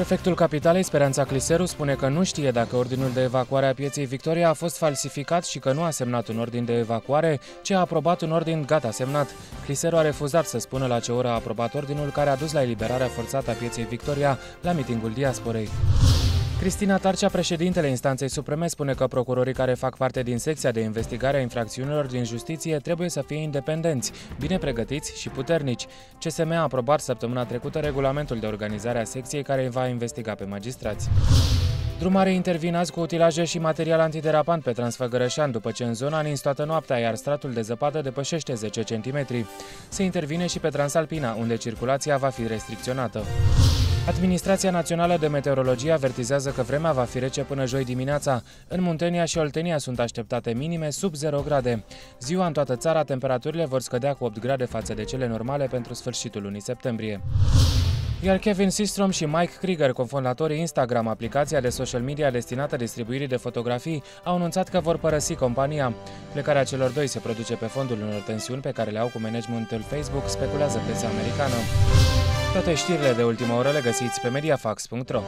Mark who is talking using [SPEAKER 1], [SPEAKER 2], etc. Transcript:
[SPEAKER 1] Prefectul Capitalei, Speranța Cliseru, spune că nu știe dacă ordinul de evacuare a pieței Victoria a fost falsificat și că nu a semnat un ordin de evacuare, ci a aprobat un ordin gata semnat. Cliseru a refuzat să spună la ce oră a aprobat ordinul care a dus la eliberarea forțată a pieței Victoria la mitingul diasporei. Cristina Tarcea, președintele instanței supreme, spune că procurorii care fac parte din secția de investigare a infracțiunilor din justiție trebuie să fie independenți, bine pregătiți și puternici. CSM a aprobat săptămâna trecută regulamentul de organizare a secției care va investiga pe magistrați. Drumare intervin azi cu utilaje și material antiderapant pe Transfăgărășan, după ce în zona a nins toată noaptea, iar stratul de zăpadă depășește 10 cm. Se intervine și pe Transalpina, unde circulația va fi restricționată. Administrația Națională de Meteorologie avertizează că vremea va fi rece până joi dimineața. În Muntenia și Oltenia sunt așteptate minime sub 0 grade. Ziua în toată țara temperaturile vor scădea cu 8 grade față de cele normale pentru sfârșitul lunii septembrie. Iar Kevin Systrom și Mike Krieger, cofondatorii Instagram, aplicația de social media destinată distribuirii de fotografii, au anunțat că vor părăsi compania. Plecarea celor doi se produce pe fondul unor tensiuni pe care le au cu managementul Facebook, speculează presa americană. Toate știrile de ultimă oră le găsiți pe mediafax.ro.